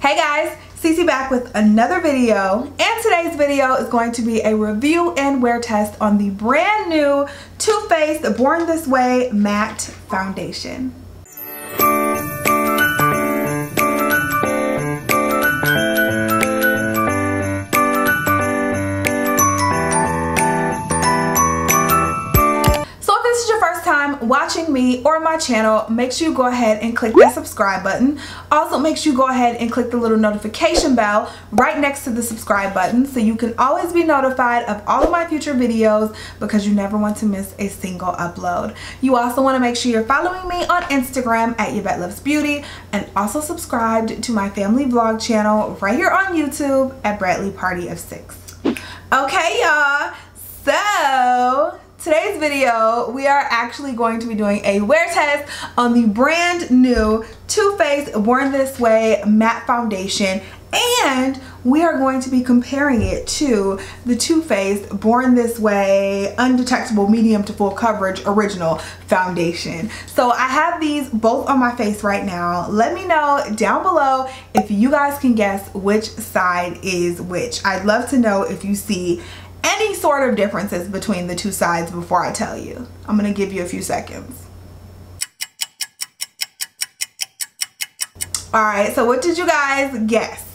Hey guys, Cece back with another video and today's video is going to be a review and wear test on the brand new Too Faced Born This Way Matte Foundation. Watching me or my channel, make sure you go ahead and click that subscribe button. Also, make sure you go ahead and click the little notification bell right next to the subscribe button so you can always be notified of all of my future videos because you never want to miss a single upload. You also want to make sure you're following me on Instagram at Yvette Loves Beauty and also subscribed to my family vlog channel right here on YouTube at Bradley Party of Six. Okay, y'all. So today's video we are actually going to be doing a wear test on the brand new Too Faced Born This Way matte foundation and we are going to be comparing it to the Too Faced Born This Way Undetectable Medium to Full Coverage Original Foundation. So I have these both on my face right now. Let me know down below if you guys can guess which side is which. I'd love to know if you see any sort of differences between the two sides before I tell you. I'm gonna give you a few seconds. All right, so what did you guys guess?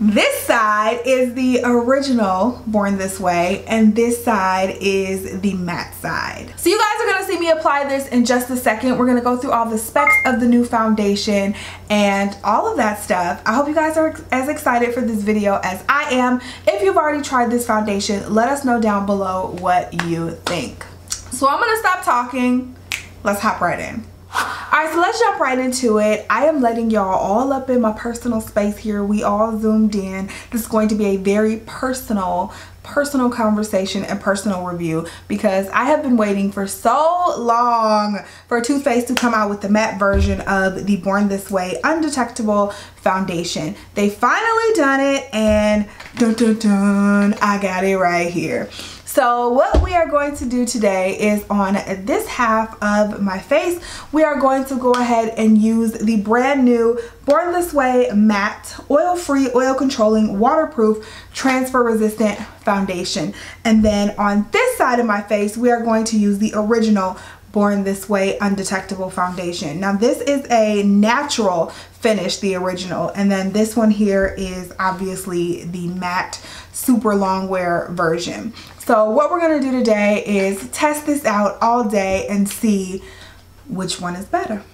This side is the original Born This Way and this side is the matte side. So you guys are gonna see me apply this in just a second. We're gonna go through all the specs of the new foundation and all of that stuff. I hope you guys are as excited for this video as I am. If you've already tried this foundation, let us know down below what you think. So I'm gonna stop talking. Let's hop right in. Alright, so let's jump right into it. I am letting y'all all up in my personal space here. We all zoomed in. This is going to be a very personal, personal conversation and personal review because I have been waiting for so long for Too Faced to come out with the matte version of the Born This Way Undetectable Foundation. They finally done it and dun dun dun, I got it right here. So what we are going to do today is on this half of my face, we are going to go ahead and use the brand new Born This Way Matte Oil-Free, Oil-Controlling, Waterproof, Transfer-Resistant Foundation. And then on this side of my face, we are going to use the original Born This Way Undetectable Foundation. Now this is a natural finish, the original, and then this one here is obviously the matte super long wear version. So what we're gonna do today is test this out all day and see which one is better.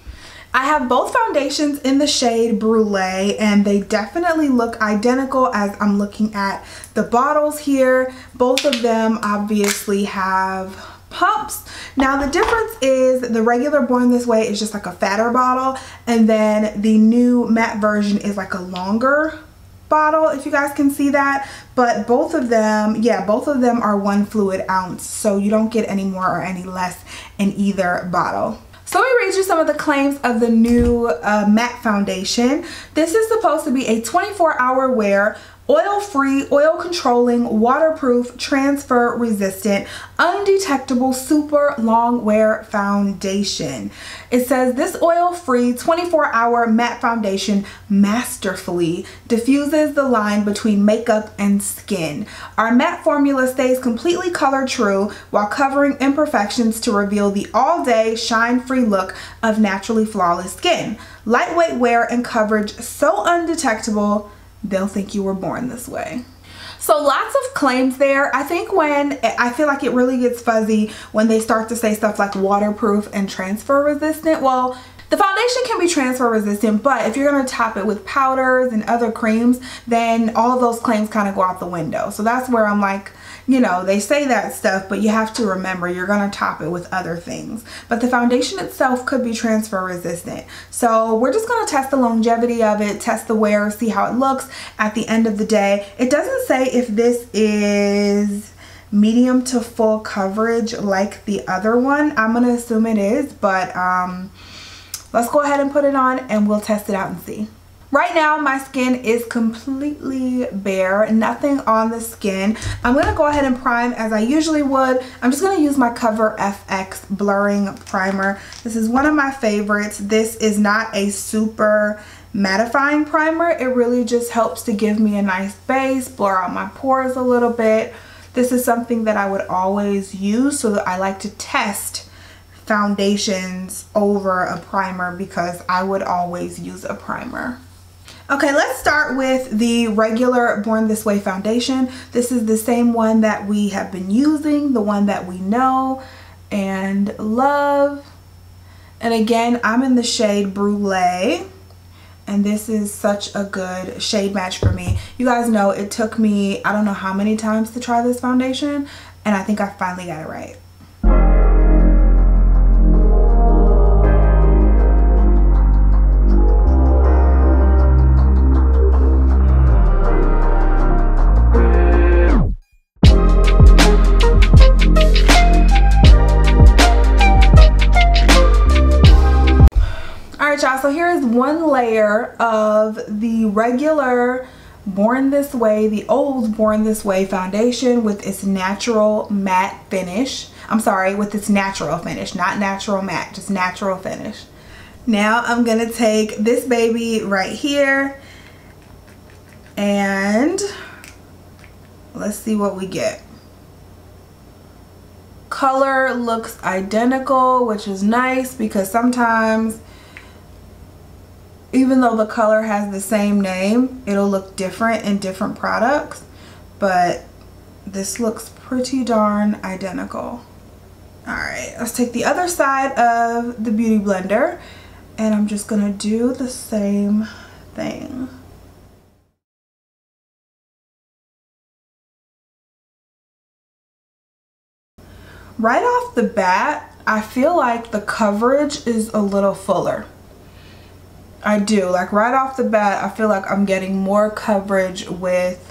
I have both foundations in the shade Brulee and they definitely look identical as I'm looking at the bottles here. Both of them obviously have pumps. Now the difference is the regular Born This Way is just like a fatter bottle and then the new matte version is like a longer bottle if you guys can see that but both of them yeah both of them are one fluid ounce so you don't get any more or any less in either bottle so let me read you some of the claims of the new uh, matte foundation. This is supposed to be a 24 hour wear oil-free, oil-controlling, waterproof, transfer-resistant, undetectable, super long wear foundation. It says this oil-free 24-hour matte foundation masterfully diffuses the line between makeup and skin. Our matte formula stays completely color true while covering imperfections to reveal the all-day shine-free look of naturally flawless skin. Lightweight wear and coverage so undetectable they'll think you were born this way. So lots of claims there. I think when, I feel like it really gets fuzzy when they start to say stuff like waterproof and transfer resistant. Well, the foundation can be transfer resistant, but if you're to top it with powders and other creams, then all those claims kind of go out the window. So that's where I'm like, you know, they say that stuff, but you have to remember you're going to top it with other things. But the foundation itself could be transfer resistant. So we're just going to test the longevity of it, test the wear, see how it looks at the end of the day. It doesn't say if this is medium to full coverage like the other one. I'm going to assume it is, but um, let's go ahead and put it on and we'll test it out and see. Right now, my skin is completely bare, nothing on the skin. I'm gonna go ahead and prime as I usually would. I'm just gonna use my Cover FX Blurring Primer. This is one of my favorites. This is not a super mattifying primer. It really just helps to give me a nice base, blur out my pores a little bit. This is something that I would always use so that I like to test foundations over a primer because I would always use a primer. Okay, let's start with the regular Born This Way foundation. This is the same one that we have been using, the one that we know and love. And again, I'm in the shade Brulee. And this is such a good shade match for me. You guys know it took me, I don't know how many times to try this foundation. And I think I finally got it right. Here is one layer of the regular born this way the old born this way foundation with its natural matte finish. I'm sorry with its natural finish not natural matte just natural finish. Now i'm gonna take this baby right here and let's see what we get. Color looks identical which is nice because sometimes even though the color has the same name, it'll look different in different products, but this looks pretty darn identical. All right, let's take the other side of the Beauty Blender and I'm just gonna do the same thing. Right off the bat, I feel like the coverage is a little fuller. I do. Like right off the bat, I feel like I'm getting more coverage with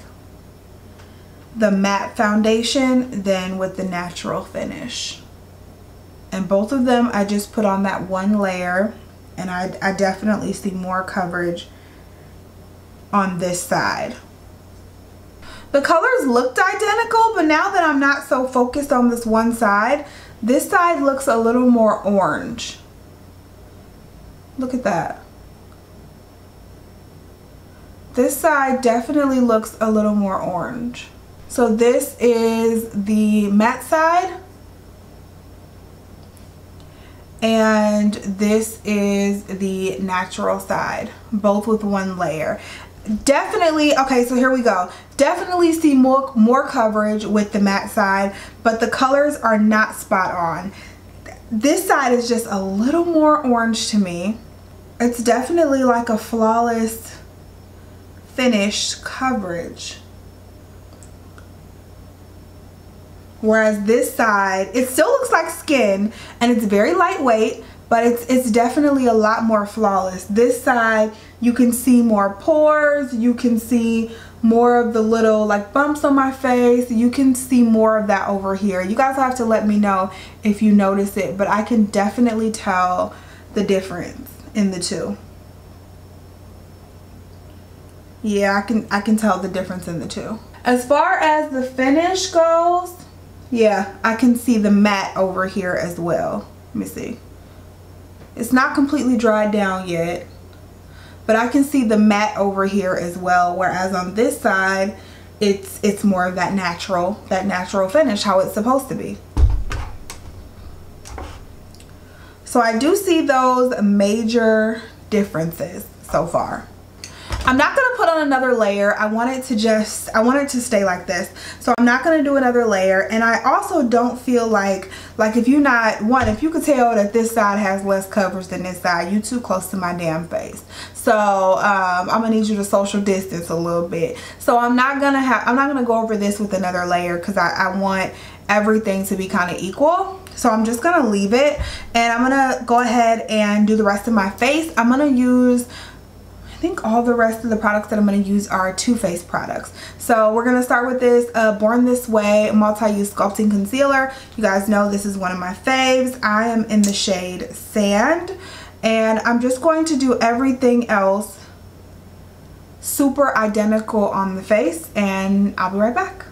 the matte foundation than with the natural finish. And both of them, I just put on that one layer and I, I definitely see more coverage on this side. The colors looked identical, but now that I'm not so focused on this one side, this side looks a little more orange. Look at that. This side definitely looks a little more orange. So this is the matte side. And this is the natural side, both with one layer. Definitely, okay, so here we go. Definitely see more, more coverage with the matte side, but the colors are not spot on. This side is just a little more orange to me. It's definitely like a flawless finished coverage. Whereas this side, it still looks like skin and it's very lightweight, but it's, it's definitely a lot more flawless. This side, you can see more pores, you can see more of the little like bumps on my face. You can see more of that over here. You guys have to let me know if you notice it, but I can definitely tell the difference in the two yeah I can I can tell the difference in the two. As far as the finish goes yeah I can see the matte over here as well. Let me see. It's not completely dried down yet but I can see the matte over here as well whereas on this side it's it's more of that natural that natural finish how it's supposed to be. So I do see those major differences so far I'm not going to put on another layer. I want it to just, I want it to stay like this. So I'm not going to do another layer. And I also don't feel like, like if you're not, one, if you could tell that this side has less coverage than this side, you too close to my damn face. So um, I'm going to need you to social distance a little bit. So I'm not going to have, I'm not going to go over this with another layer because I, I want everything to be kind of equal. So I'm just going to leave it and I'm going to go ahead and do the rest of my face. I'm going to use think all the rest of the products that I'm going to use are Too Faced products. So we're going to start with this uh, Born This Way Multi-Use Sculpting Concealer. You guys know this is one of my faves. I am in the shade Sand. And I'm just going to do everything else super identical on the face. And I'll be right back.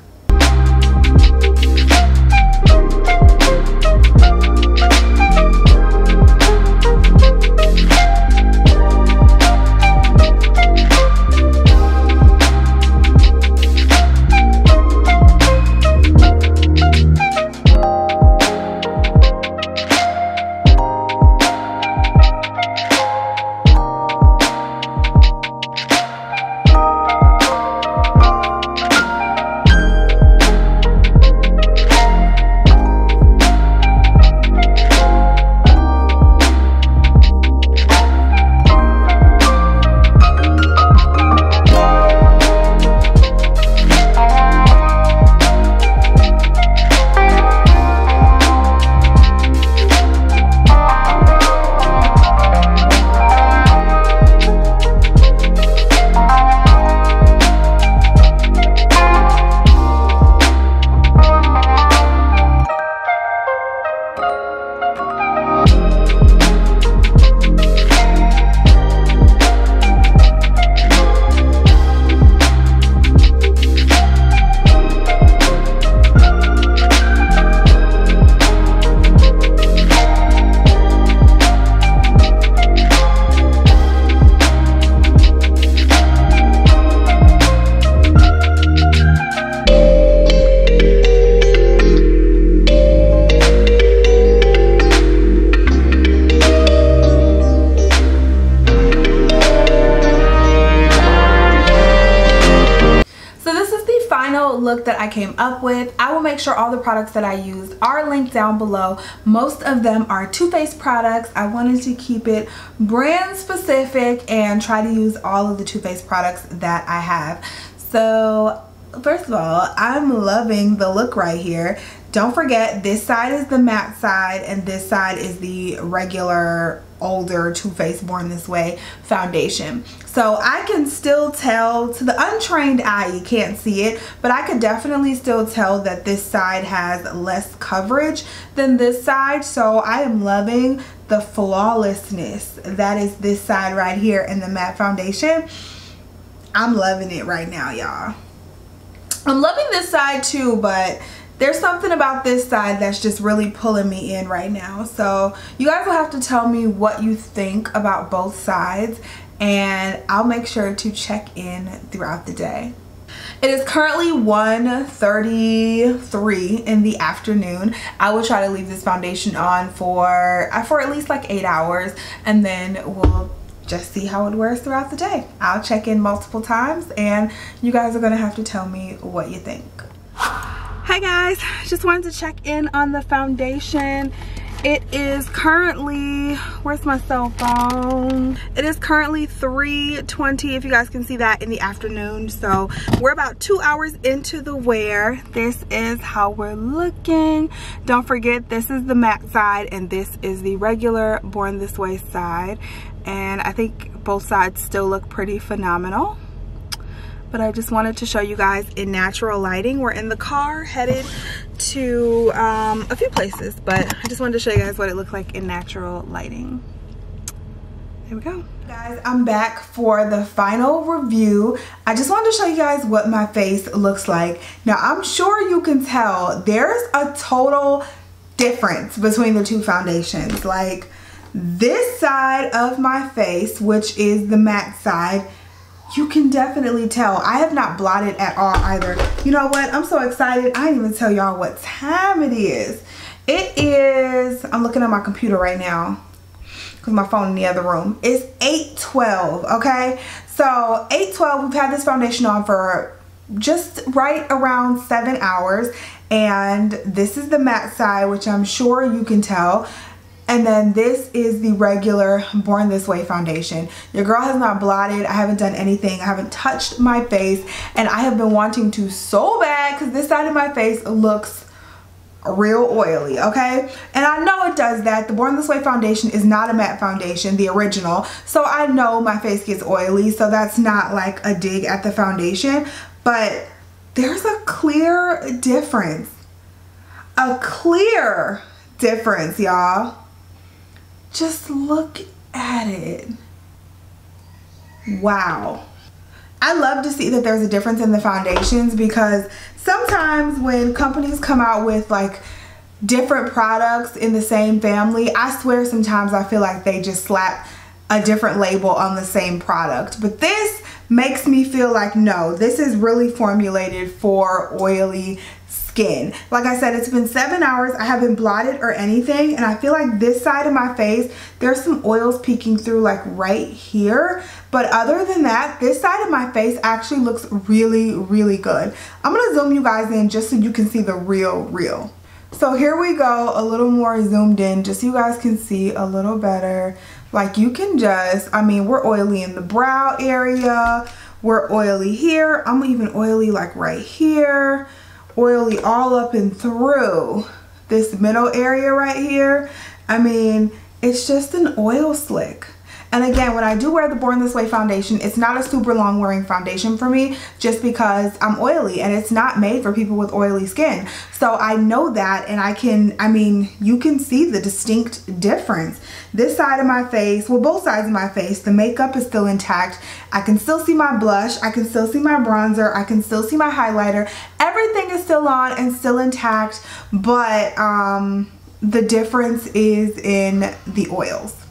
Make sure all the products that I used are linked down below. Most of them are Too Faced products. I wanted to keep it brand specific and try to use all of the Too Faced products that I have. So first of all, I'm loving the look right here. Don't forget, this side is the matte side and this side is the regular older Too Faced Born This Way foundation. So I can still tell, to the untrained eye, you can't see it, but I could definitely still tell that this side has less coverage than this side. So I am loving the flawlessness that is this side right here in the matte foundation. I'm loving it right now, y'all. I'm loving this side too, but there's something about this side that's just really pulling me in right now. So you guys will have to tell me what you think about both sides and I'll make sure to check in throughout the day. It is currently 1.33 in the afternoon. I will try to leave this foundation on for, uh, for at least like eight hours and then we'll just see how it wears throughout the day. I'll check in multiple times and you guys are gonna have to tell me what you think. Hi guys, just wanted to check in on the foundation. It is currently, where's my cell phone? It is currently 3.20 if you guys can see that in the afternoon. So we're about two hours into the wear. This is how we're looking. Don't forget, this is the matte side and this is the regular Born This Way side and I think both sides still look pretty phenomenal but I just wanted to show you guys in natural lighting. We're in the car headed to um, a few places, but I just wanted to show you guys what it looked like in natural lighting. There we go. Guys, I'm back for the final review. I just wanted to show you guys what my face looks like. Now, I'm sure you can tell there's a total difference between the two foundations. Like, this side of my face, which is the matte side, you can definitely tell. I have not blotted at all either. You know what? I'm so excited. I didn't even tell y'all what time it is. It is, I'm looking at my computer right now because my phone in the other room. It's 8.12, okay? So 8.12, we've had this foundation on for just right around seven hours and this is the matte side which I'm sure you can tell and then this is the regular Born This Way foundation. Your girl has not blotted. I haven't done anything. I haven't touched my face. And I have been wanting to so bad because this side of my face looks real oily okay and i know it does that the born this way foundation is not a matte foundation the original so i know my face gets oily so that's not like a dig at the foundation but there's a clear difference a clear difference y'all just look at it. Wow. I love to see that there's a difference in the foundations because sometimes when companies come out with like different products in the same family, I swear sometimes I feel like they just slap a different label on the same product. But this makes me feel like no, this is really formulated for oily skin. Like I said, it's been seven hours. I haven't blotted or anything. And I feel like this side of my face, there's some oils peeking through like right here. But other than that, this side of my face actually looks really, really good. I'm going to zoom you guys in just so you can see the real, real. So here we go, a little more zoomed in just so you guys can see a little better. Like you can just, I mean, we're oily in the brow area. We're oily here. I'm even oily like right here oily all up and through this middle area right here. I mean, it's just an oil slick. And again, when I do wear the Born This Way foundation, it's not a super long wearing foundation for me just because I'm oily and it's not made for people with oily skin. So I know that and I can, I mean, you can see the distinct difference. This side of my face, well, both sides of my face, the makeup is still intact. I can still see my blush. I can still see my bronzer. I can still see my highlighter. Everything is still on and still intact, but um, the difference is in the oils.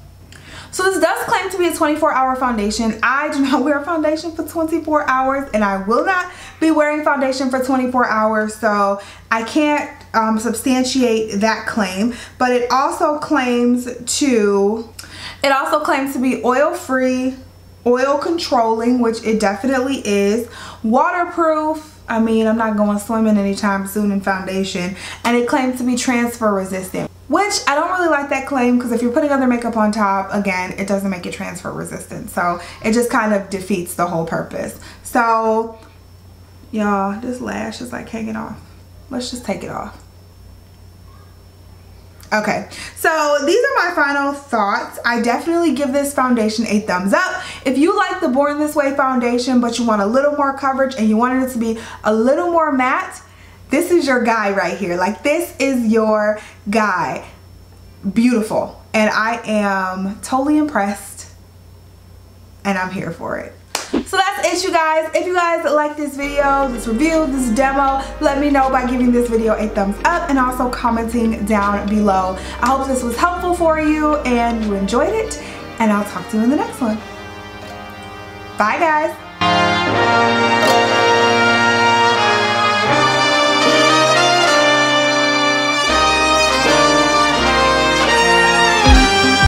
So this does claim to be a 24 hour foundation. I do not wear foundation for 24 hours and I will not be wearing foundation for 24 hours. So I can't um, substantiate that claim. But it also claims to, it also claims to be oil free, oil controlling, which it definitely is, waterproof, I mean, I'm not going swimming anytime soon in foundation. And it claims to be transfer resistant, which I don't really like that claim because if you're putting other makeup on top, again, it doesn't make it transfer resistant. So it just kind of defeats the whole purpose. So, y'all, this lash is like hanging off. Let's just take it off. Okay, so these are my final thoughts. I definitely give this foundation a thumbs up. If you like the Born This Way foundation, but you want a little more coverage and you wanted it to be a little more matte, this is your guy right here. Like this is your guy. Beautiful. And I am totally impressed and I'm here for it. So that's it you guys. If you guys like this video, this review, this demo, let me know by giving this video a thumbs up and also commenting down below. I hope this was helpful for you and you enjoyed it and I'll talk to you in the next one. Bye guys.